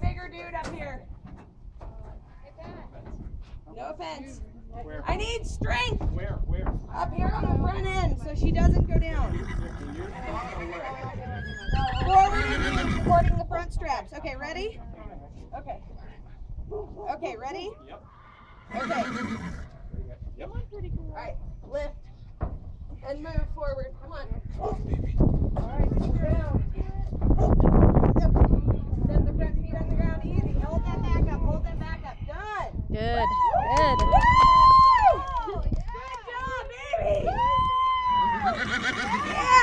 bigger dude up here. No offense. Where? I need strength Where? Where? up here on the front end so she doesn't go down. Can you stop or where? Forward and supporting the front straps. Okay, ready? Okay. Okay, ready? Yep. Okay. Yep. All right, lift and move forward. Come on. Good. Good. Good job, baby!